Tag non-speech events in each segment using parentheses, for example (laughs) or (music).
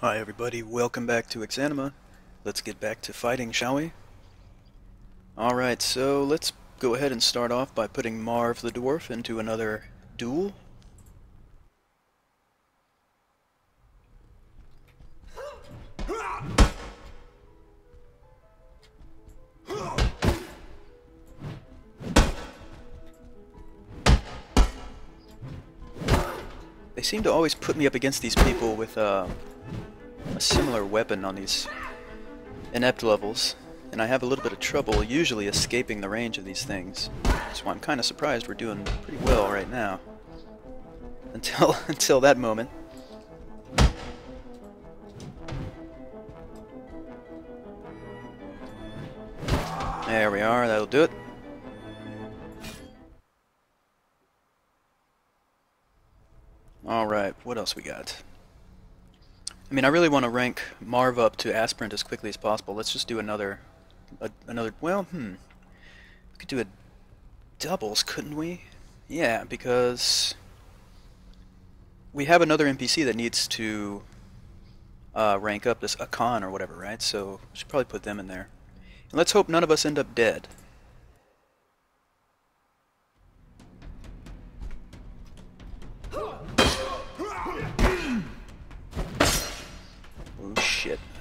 Hi everybody, welcome back to Exanima. Let's get back to fighting, shall we? Alright, so let's go ahead and start off by putting Marv the Dwarf into another duel. They seem to always put me up against these people with uh, similar weapon on these inept levels, and I have a little bit of trouble usually escaping the range of these things. So I'm kind of surprised we're doing pretty well right now. Until (laughs) until that moment. There we are, that'll do it. Alright, what else we got? I mean, I really want to rank Marv up to Aspirant as quickly as possible. Let's just do another, a, another, well, hmm. We could do a doubles, couldn't we? Yeah, because we have another NPC that needs to uh, rank up this Akan or whatever, right? So we should probably put them in there. And let's hope none of us end up dead.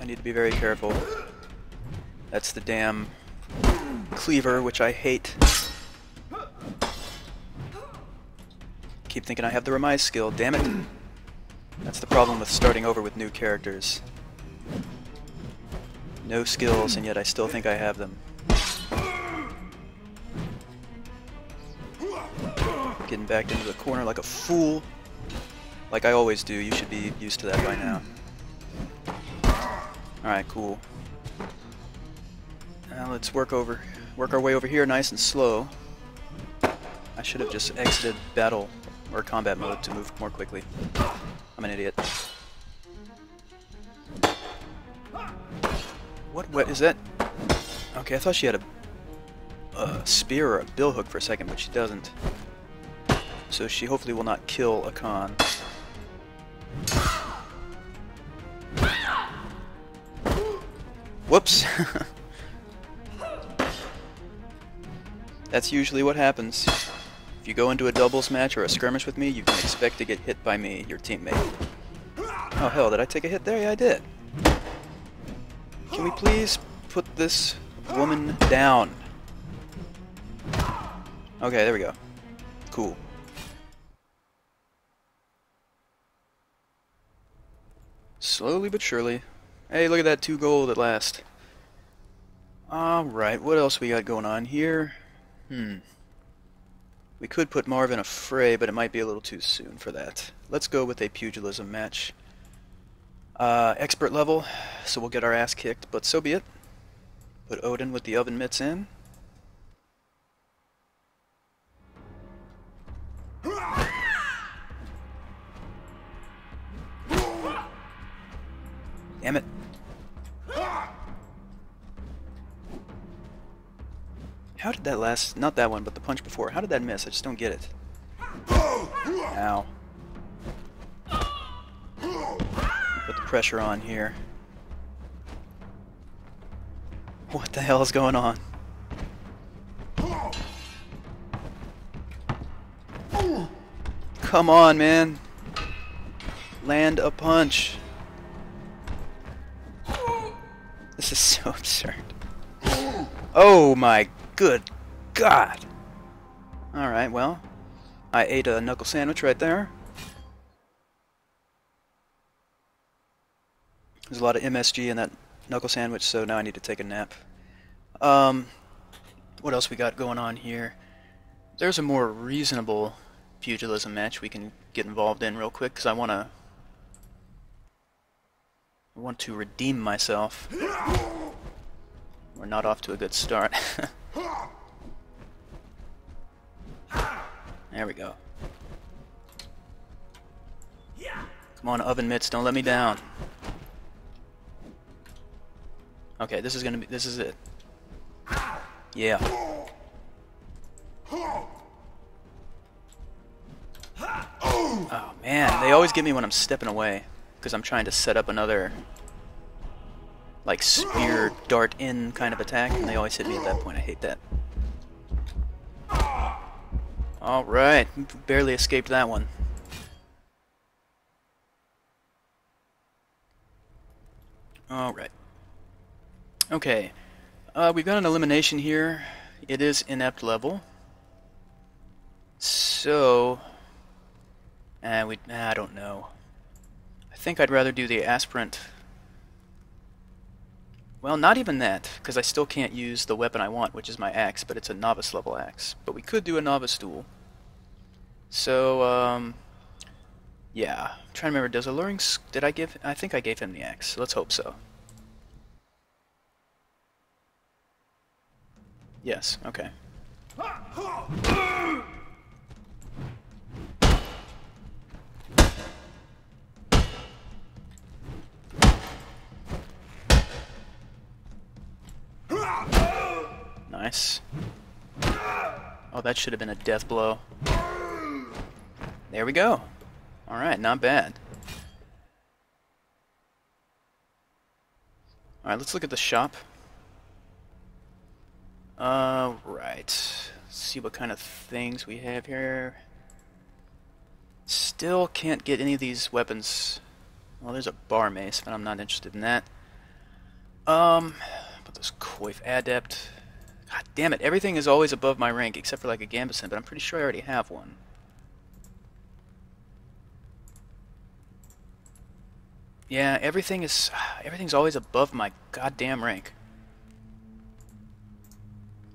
Need to be very careful. That's the damn cleaver, which I hate. Keep thinking I have the Remise skill, damn it. That's the problem with starting over with new characters. No skills, and yet I still think I have them. Getting backed into the corner like a fool. Like I always do, you should be used to that by now. Alright, cool. Now let's work over work our way over here nice and slow. I should have just exited battle or combat mode to move more quickly. I'm an idiot. What what is that? Okay, I thought she had a, a spear or a bill hook for a second, but she doesn't. So she hopefully will not kill Akan. Whoops! That's usually what happens. If you go into a doubles match or a skirmish with me, you can expect to get hit by me, your teammate. Oh hell, did I take a hit there? Yeah, I did. Can we please put this woman down? Okay, there we go. Cool. Slowly but surely. Hey, look at that two gold at last. Alright, what else we got going on here? Hmm. We could put Marv in a fray, but it might be a little too soon for that. Let's go with a pugilism match. Uh, expert level, so we'll get our ass kicked, but so be it. Put Odin with the oven mitts in. Damn it. How did that last, not that one, but the punch before, how did that miss? I just don't get it. Ow. Put the pressure on here. What the hell is going on? Come on, man. Land a punch. This is so (laughs) absurd. Oh my good god. Alright, well, I ate a knuckle sandwich right there. There's a lot of MSG in that knuckle sandwich, so now I need to take a nap. Um, what else we got going on here? There's a more reasonable pugilism match we can get involved in real quick, because I want to I want to redeem myself. We're not off to a good start. (laughs) there we go. Come on, oven mitts, don't let me down. Okay, this is gonna be, this is it. Yeah. Oh man, they always get me when I'm stepping away. Because I'm trying to set up another like spear (gasps) dart in kind of attack, and they always hit me at that point. I hate that. Alright, barely escaped that one. Alright. Okay, uh, we've got an elimination here. It is inept level. So, uh, we, I don't know. I think I'd rather do the aspirant. Well, not even that, because I still can't use the weapon I want, which is my axe, but it's a novice level axe. But we could do a novice duel. So, um, yeah. I'm trying to remember, does Alluring, did I give, I think I gave him the axe. Let's hope so. Yes, okay. Nice. Oh, that should have been a death blow. There we go. Alright, not bad. Alright, let's look at the shop. Alright. see what kind of things we have here. Still can't get any of these weapons. Well, there's a bar mace, but I'm not interested in that. Um, but this Coif Adept. God damn it, everything is always above my rank except for like a Gambeson, but I'm pretty sure I already have one. Yeah, everything is (sighs) everything's always above my goddamn rank.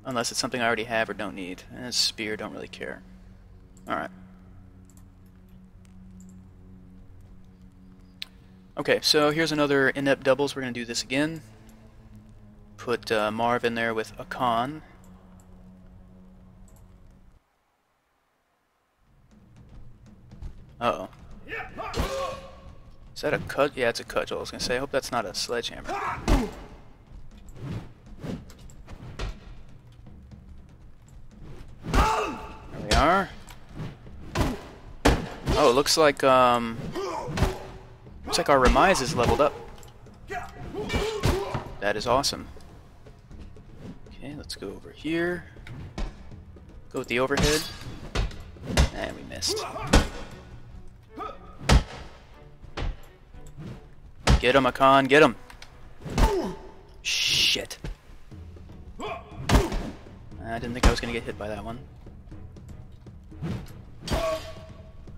Unless it's something I already have or don't need. And spear, don't really care. Alright. Okay, so here's another inept doubles. We're going to do this again. Put uh, Marv in there with Akan. Uh oh Is that a cut? Yeah, it's a cudgel. I was to say, I hope that's not a sledgehammer. There we are. Oh, it looks like, um... Looks like our Remise is leveled up. That is awesome. Okay, let's go over here. Go with the overhead. And we missed. Get him, Akan, get him! Shit. I didn't think I was to get hit by that one.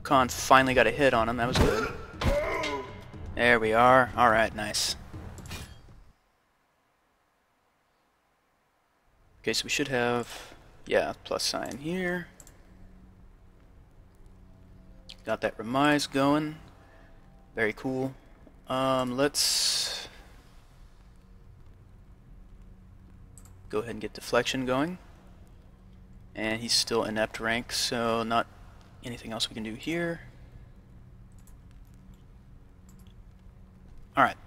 Khan finally got a hit on him. That was good. There we are. Alright, nice. Okay, so we should have, yeah, plus sign here. Got that remise going. Very cool. Um, let's go ahead and get deflection going. And he's still inept rank, so not anything else we can do here. Alright.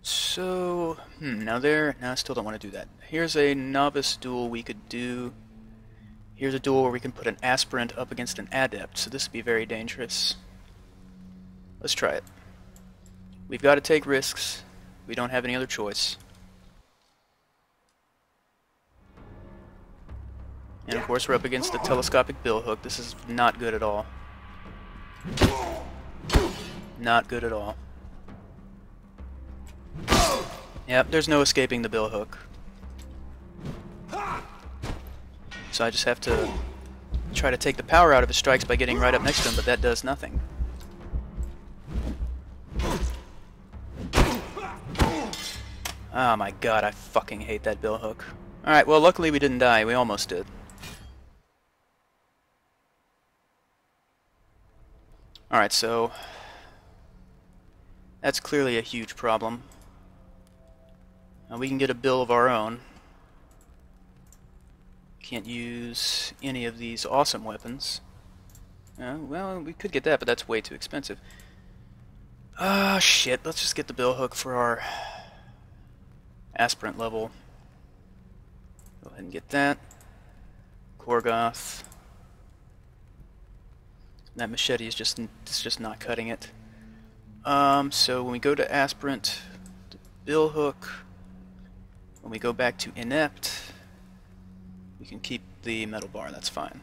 So, hmm, now there, now I still don't want to do that. Here's a novice duel we could do. Here's a duel where we can put an aspirant up against an adept, so this would be very dangerous. Let's try it. We've got to take risks. We don't have any other choice. And of course we're up against the telescopic billhook. This is not good at all. Not good at all. Yep, there's no escaping the billhook. So I just have to try to take the power out of his strikes by getting right up next to him, but that does nothing. Oh my god, I fucking hate that billhook. Alright, well luckily we didn't die. We almost did. Alright, so that's clearly a huge problem. Now we can get a bill of our own. Can't use any of these awesome weapons. Uh, well, we could get that, but that's way too expensive. Ah, oh, shit. Let's just get the bill hook for our aspirant level. Go ahead and get that. Korgoth. That machete is just it's just not cutting it. Um, so when we go to aspirant, bill hook, when we go back to inept, we can keep the metal bar, that's fine.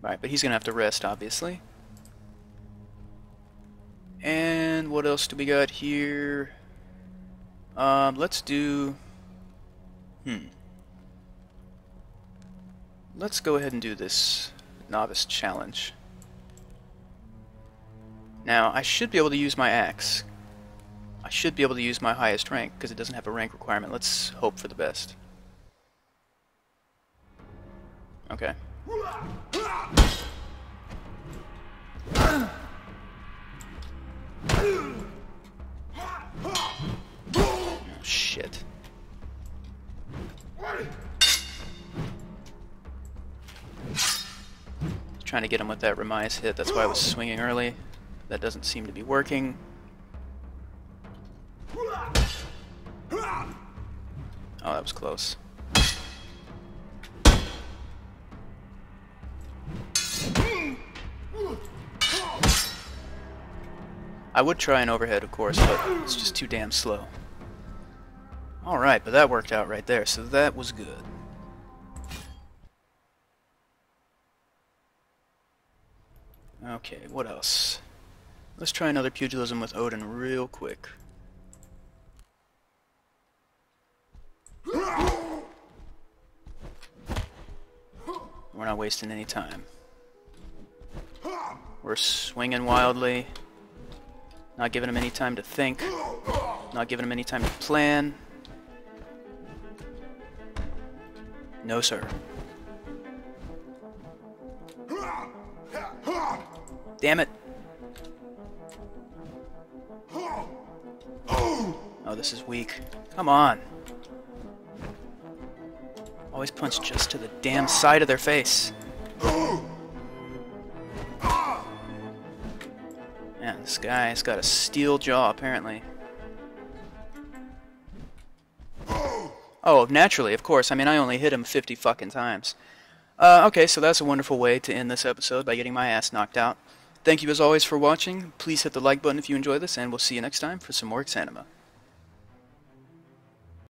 Right, but he's gonna have to rest, obviously. And what else do we got here? Um, let's do... Hmm. Let's go ahead and do this novice challenge. Now, I should be able to use my axe. I should be able to use my highest rank, because it doesn't have a rank requirement. Let's hope for the best. Okay. Shit. Trying to get him with that Remise hit, that's why I was swinging early. That doesn't seem to be working. Oh, that was close. I would try an overhead, of course, but it's just too damn slow. Alright, but that worked out right there, so that was good. Okay, what else? Let's try another pugilism with Odin real quick. We're not wasting any time. We're swinging wildly. Not giving him any time to think. Not giving him any time to plan. No, sir. Damn it. Oh, this is weak. Come on. Always punch just to the damn side of their face. This guy's got a steel jaw, apparently. Oh, naturally, of course. I mean, I only hit him 50 fucking times. Uh, okay, so that's a wonderful way to end this episode by getting my ass knocked out. Thank you as always for watching. Please hit the like button if you enjoy this, and we'll see you next time for some more Exanima.